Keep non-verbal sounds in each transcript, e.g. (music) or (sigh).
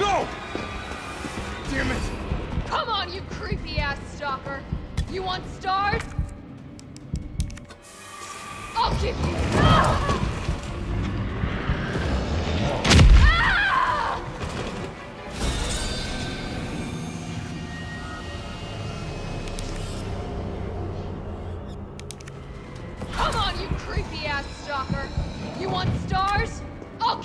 No! Damn it! Come on, you creepy ass stalker. You want stars? I'll give you. Ah! Come on, you creepy ass stalker. You want stars? I'll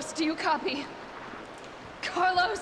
Carlos, do you copy? Carlos!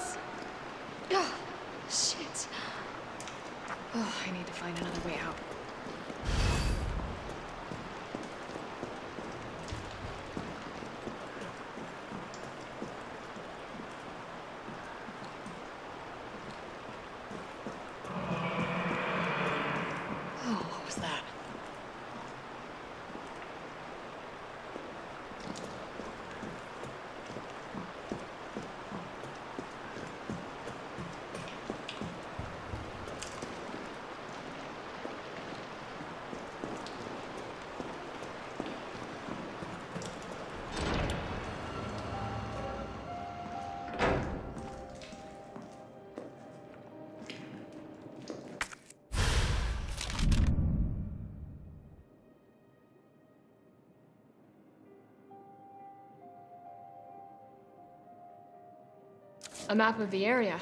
A map of the area.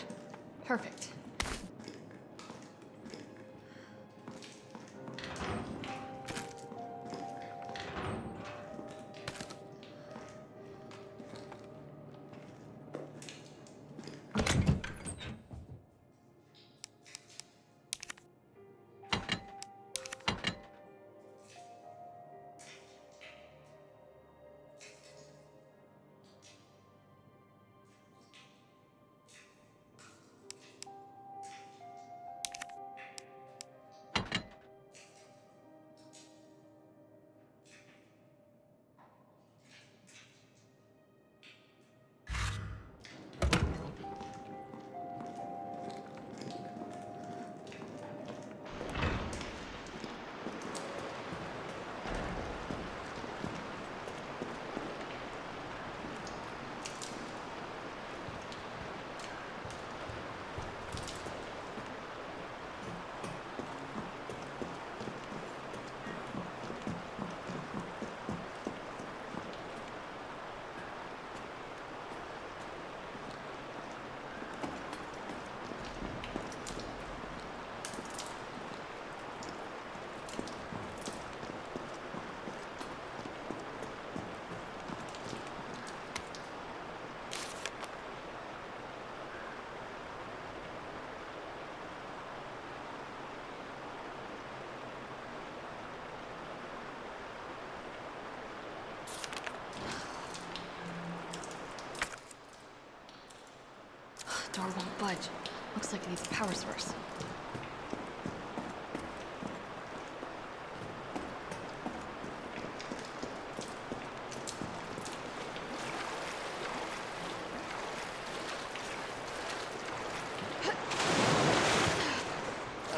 Door won't budge. Looks like it needs a power source. (sighs)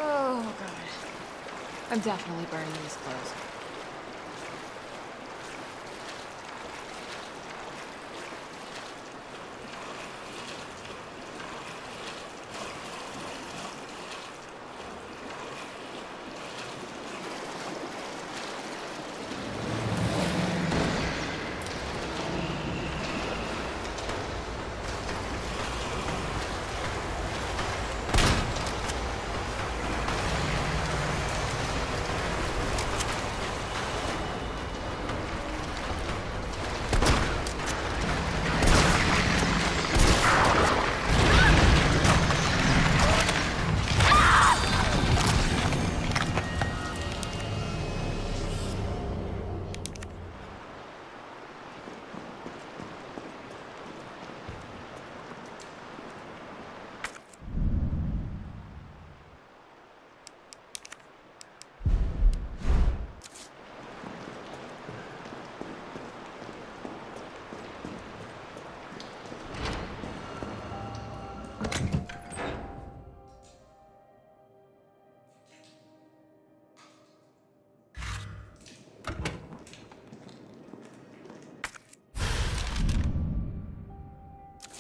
Oh, God. I'm definitely burning these clothes.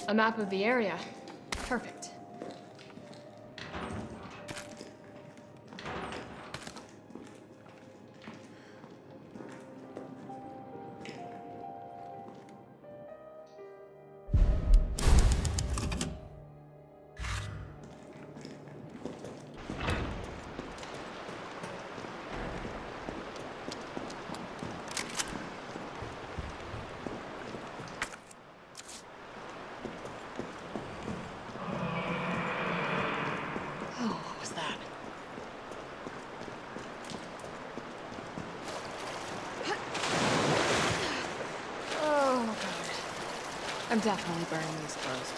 A map of the area. I'm definitely burning these clothes.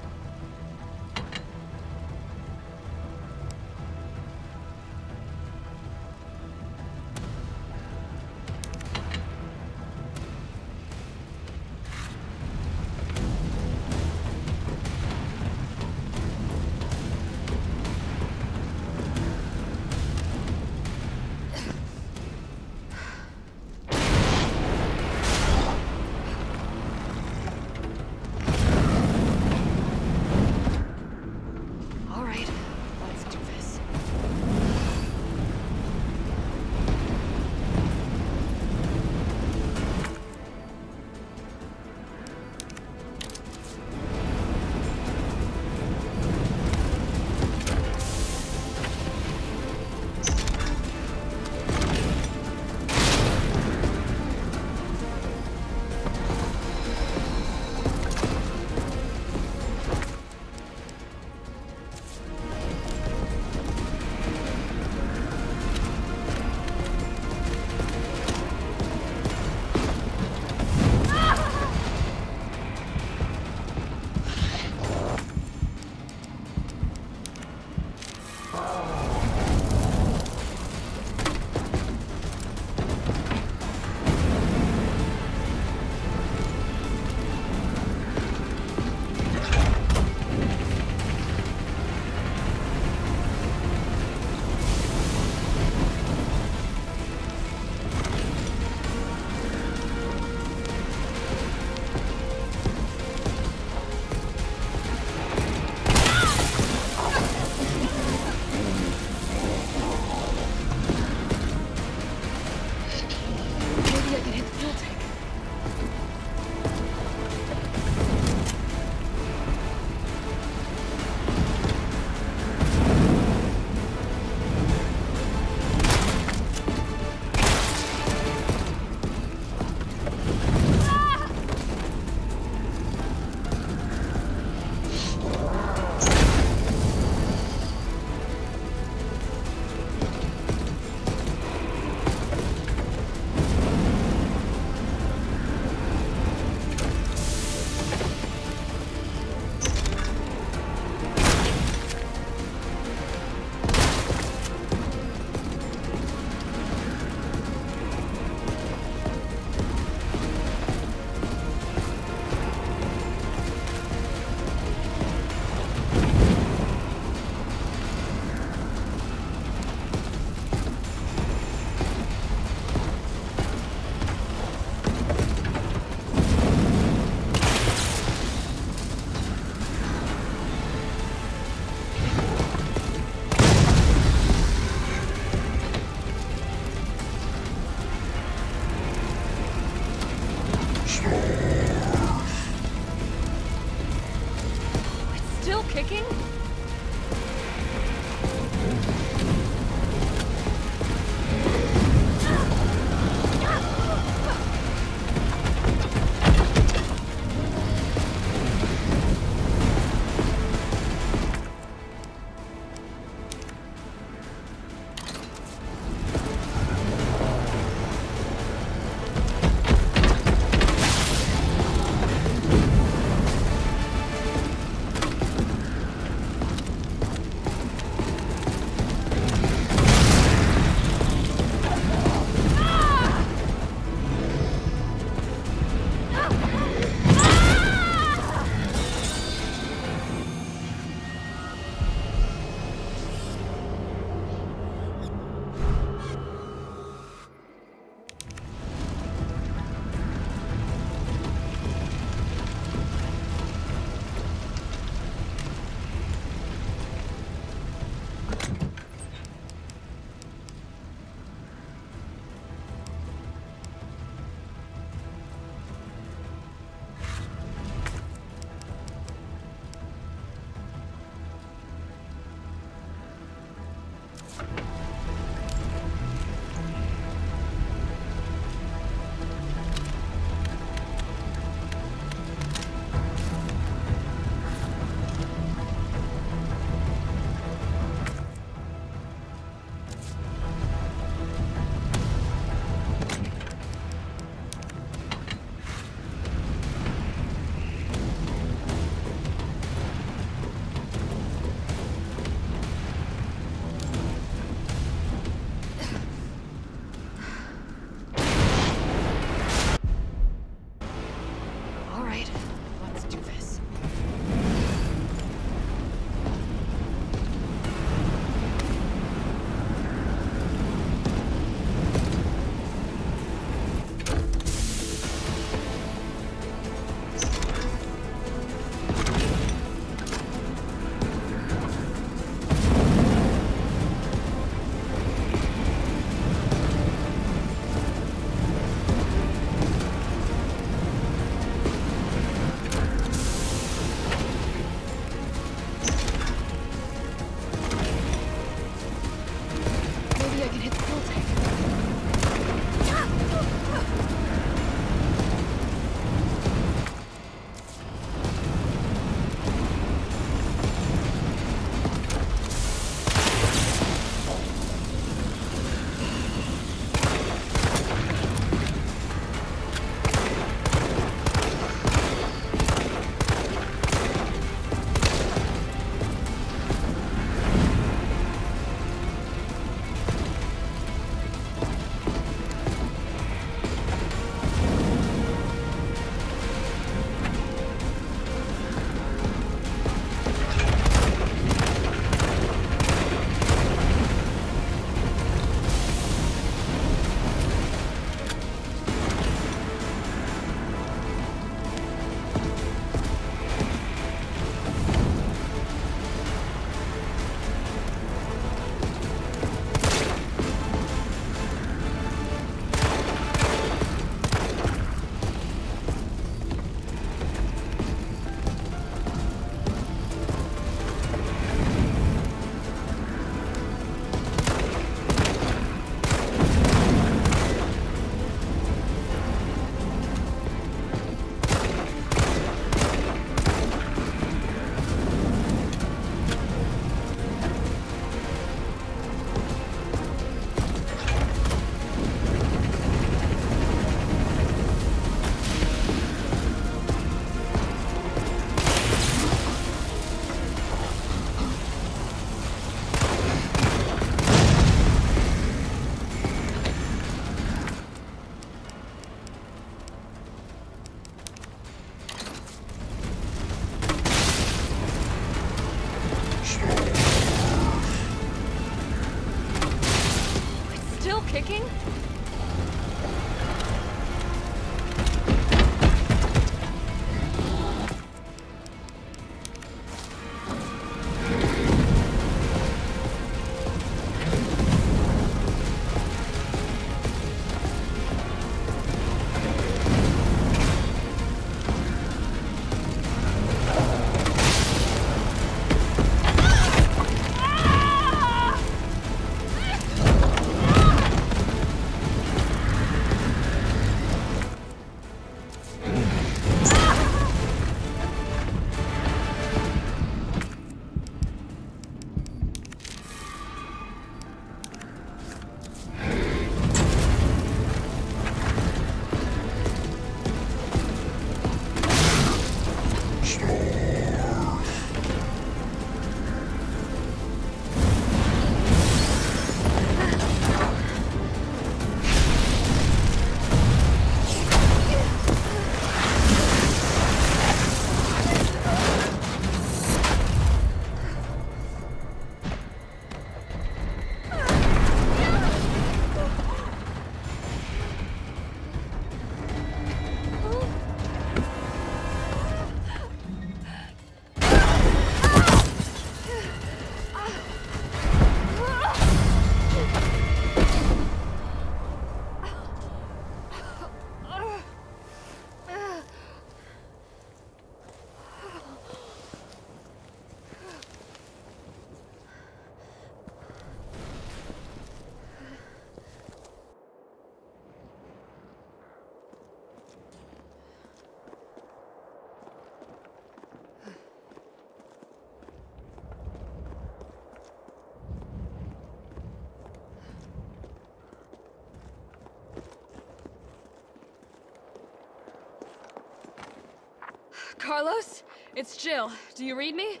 Carlos, it's Jill. Do you read me?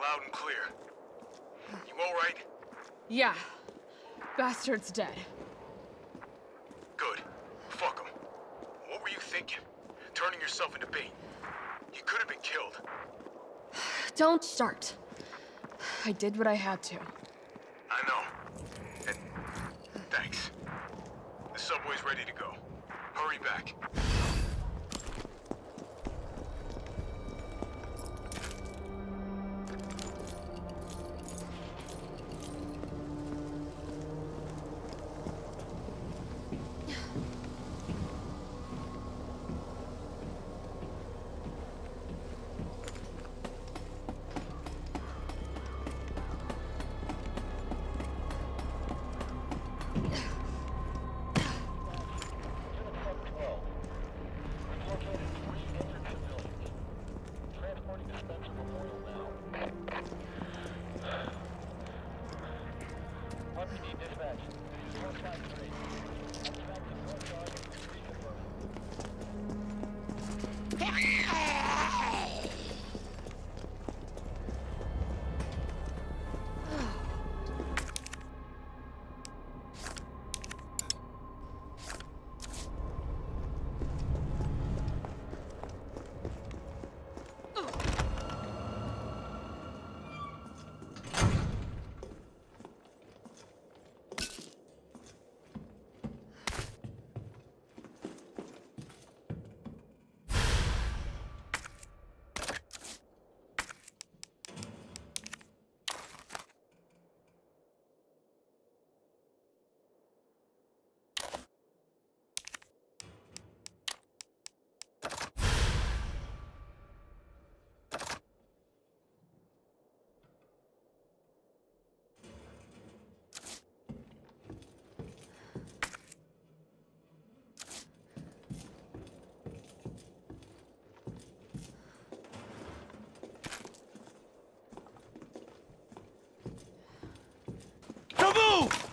Loud and clear. You all right? Yeah. Bastard's dead. Good. Fuck him. What were you thinking? Turning yourself into bait. You could have been killed. Don't start. I did what I had to. Oh,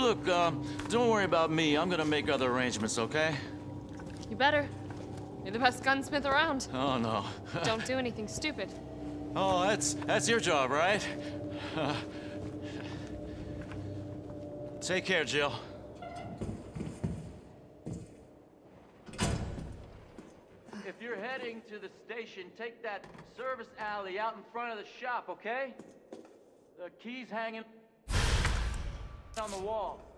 Look, um, don't worry about me. I'm gonna make other arrangements, okay? You better. You're the best gunsmith around. Oh no. (laughs) Don't do anything stupid. oh, that's that's your job, right? (laughs) Take care, Jill. If you're heading to the station, take that service alley out in front of the shop, okay? The key's hanging on the wall.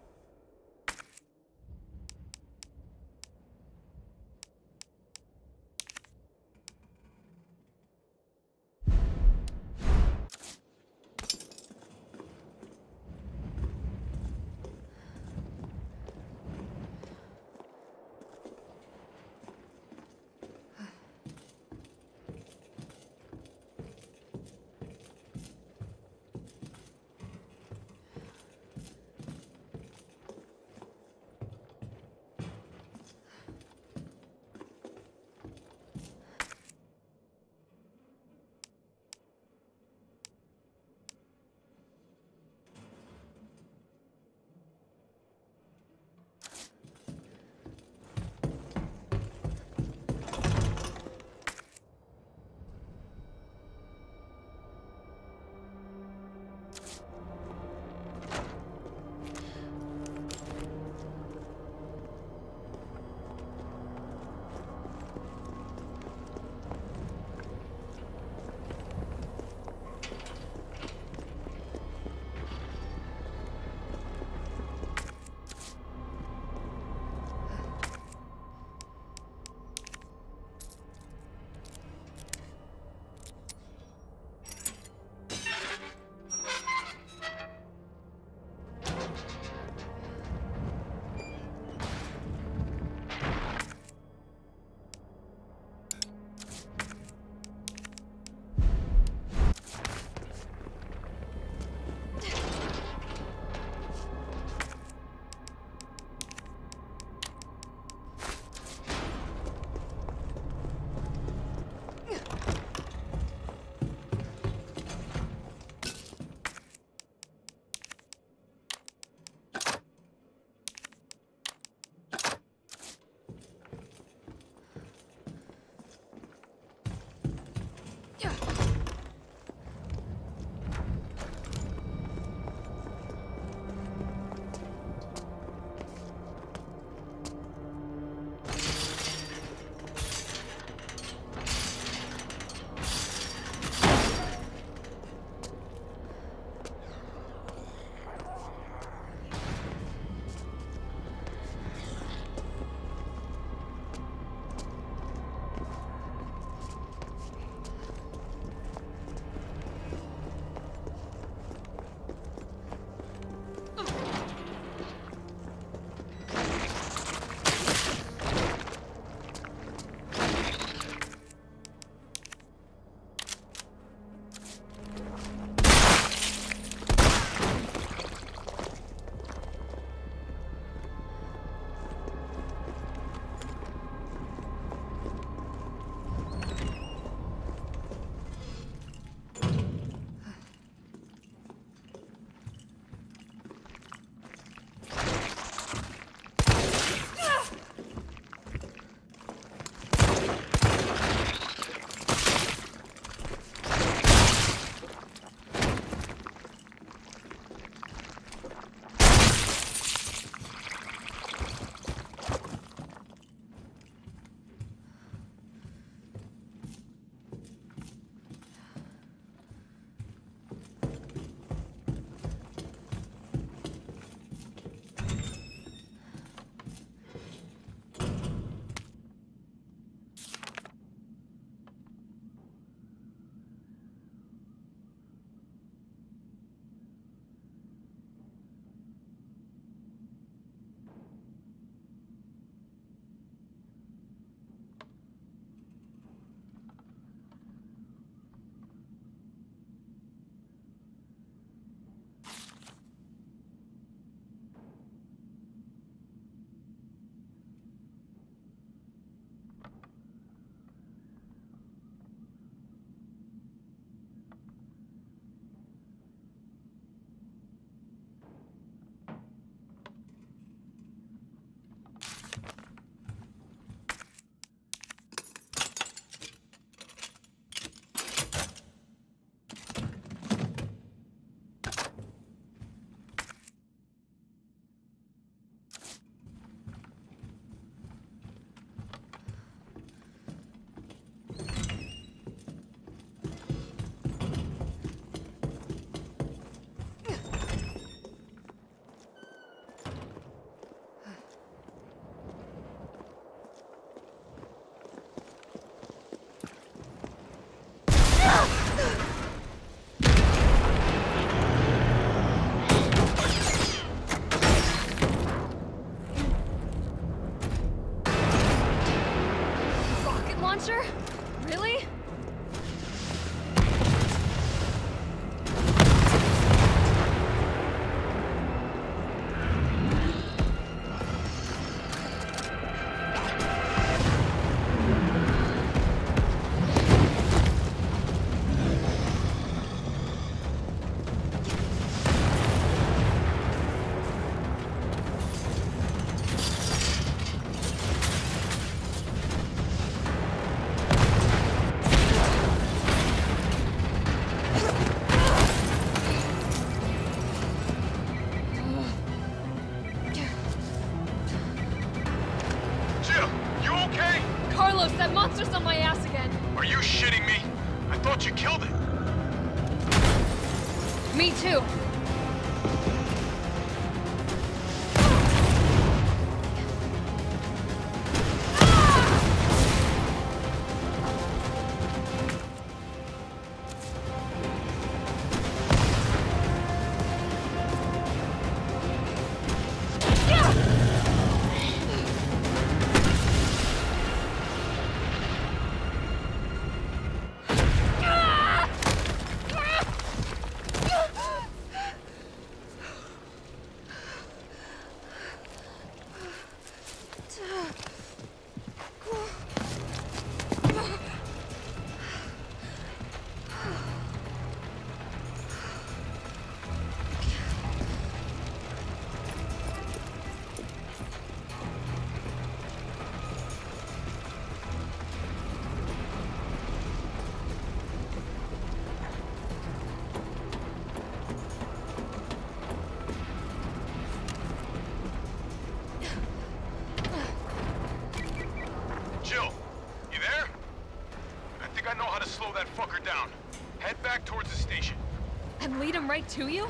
Lead him right to you?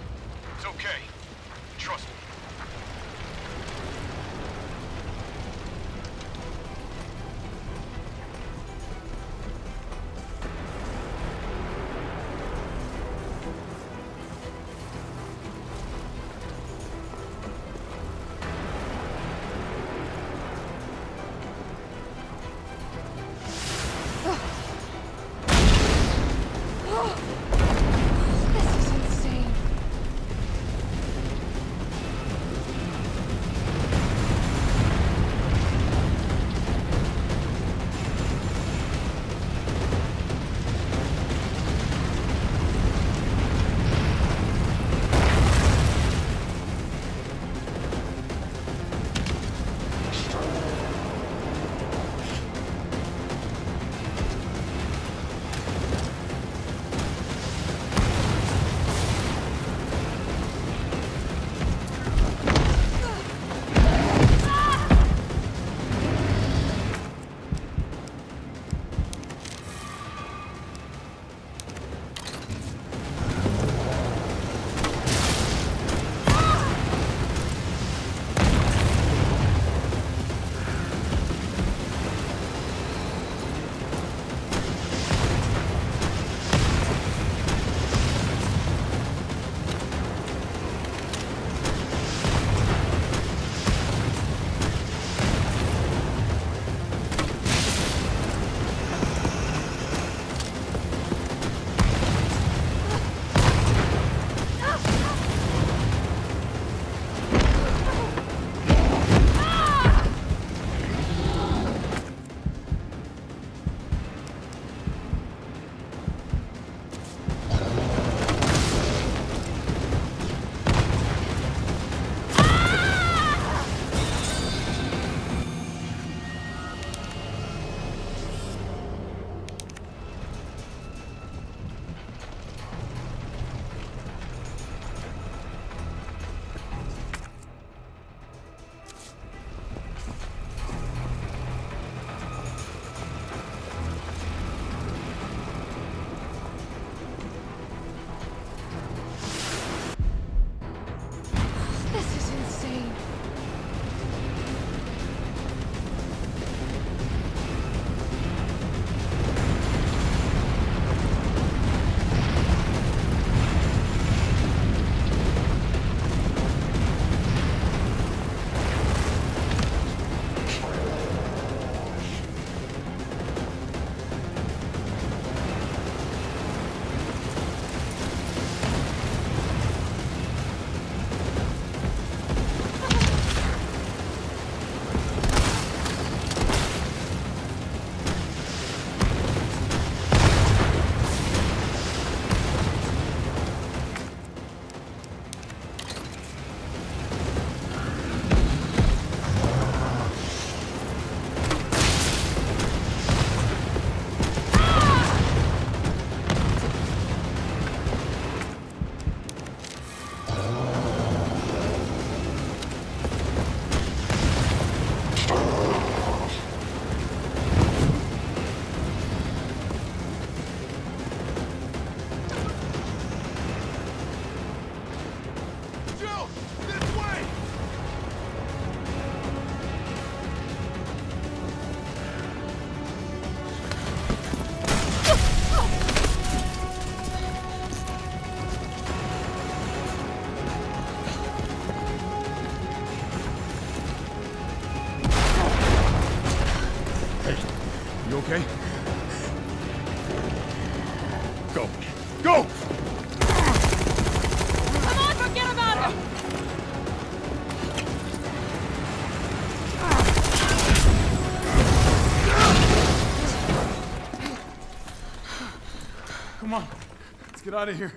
Get out of here.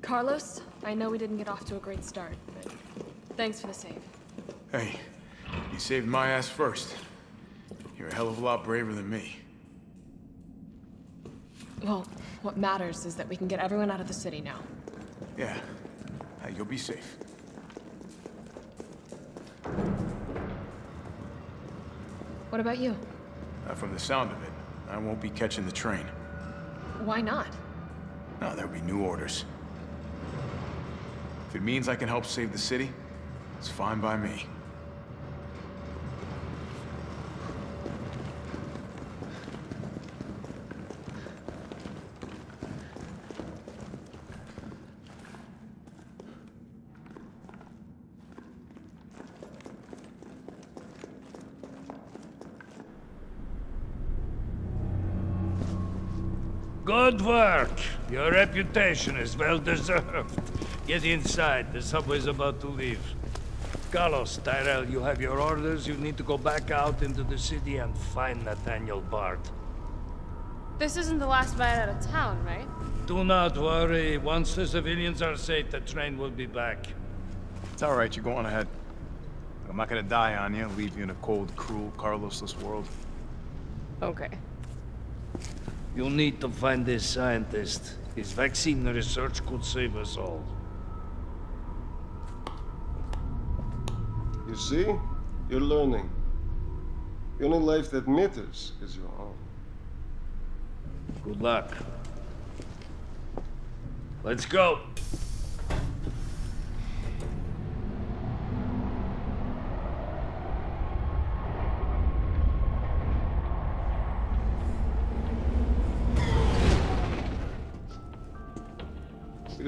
Carlos, I know we didn't get off to a great start, but thanks for the save. Hey, you saved my ass first. You're a hell of a lot braver than me. Well, what matters is that we can get everyone out of the city now. Yeah. Hey, you'll be safe. What about you? Uh, from the sound of it, I won't be catching the train. Why not? No, there'll be new orders. If it means I can help save the city, it's fine by me. Good work. Your reputation is well deserved. Get inside. The subway's about to leave. Carlos, Tyrell, you have your orders. You need to go back out into the city and find Nathaniel Bard. This isn't the last ride out of town, right? Do not worry. Once the civilians are safe, the train will be back. It's all right, you go on ahead. I'm not gonna die on you, leave you in a cold, cruel, Carlosless world. Okay. You need to find this scientist. His vaccine research could save us all. You see? You're learning. The only life that matters is your own. Good luck. Let's go.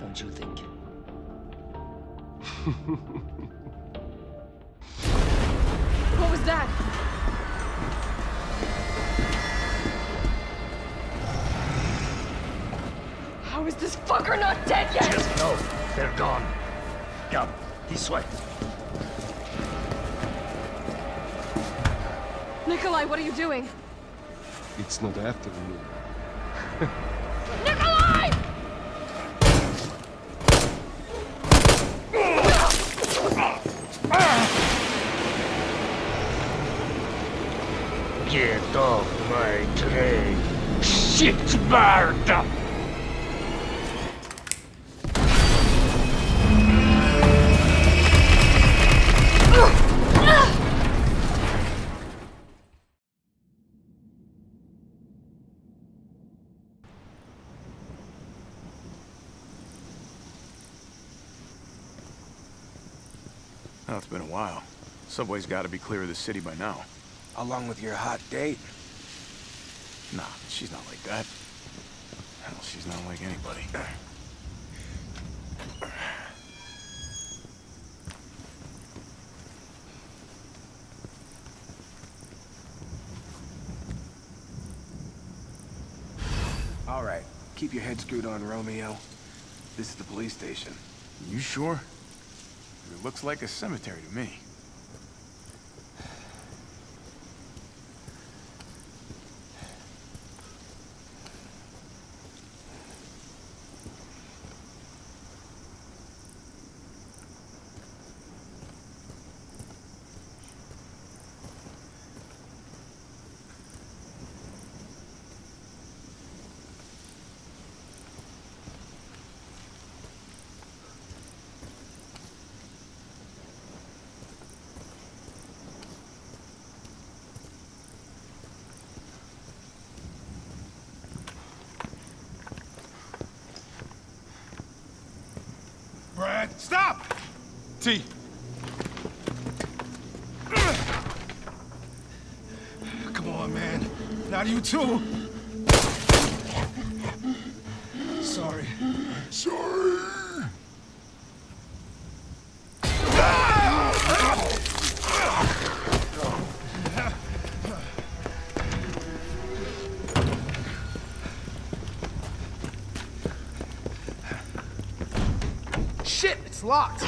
Don't you think? (laughs) What was that? How is this fucker not dead yet? Just know they're gone. Come, this way. Nicholai, what are you doing? It's not after me. (laughs) Shit, Barda! Oh, it's been a while. Subway's gotta be clear of the city by now. Along with your hot date. Nah, she's not like that. Hell, she's not like anybody. All right, keep your head screwed on, Romeo. This is the police station. You sure? It looks like a cemetery to me. Come on, man. Not you too. Sorry. Sorry. Shit, it's locked.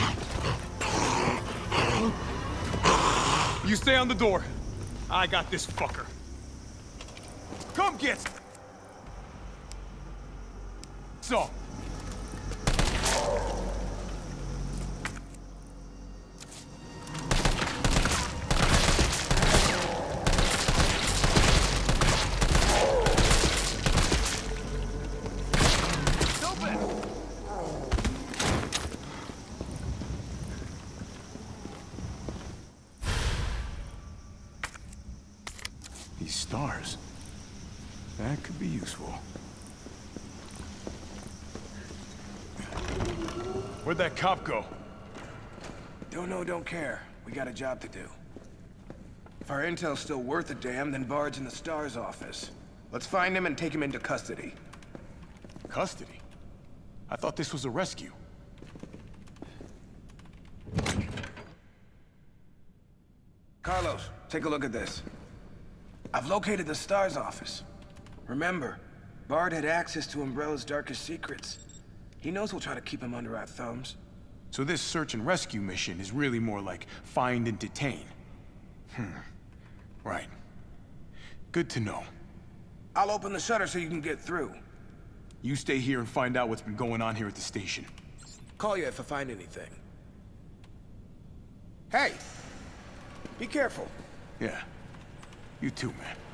You stay on the door. I got this fucker. Come get. These stars. That could be useful. Where'd that cop go? Don't know, don't care. We got a job to do. If our intel's still worth a damn, then Bard's in the STARS office. Let's find him and take him into custody. Custody? I thought this was a rescue. Carlos, take a look at this. I've located the STARS office. Remember, Bard had access to Umbrella's darkest secrets. He knows we'll try to keep him under our thumbs. So this search and rescue mission is really more like find and detain. Hmm. Right. Good to know. I'll open the shutter so you can get through. You stay here and find out what's been going on here at the station. Call you if I find anything. Hey! Be careful. Yeah. You too, man.